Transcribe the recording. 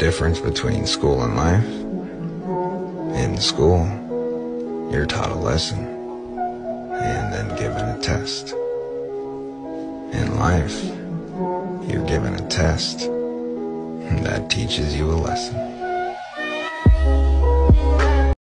difference between school and life? In school, you're taught a lesson and then given a test. In life, you're given a test that teaches you a lesson.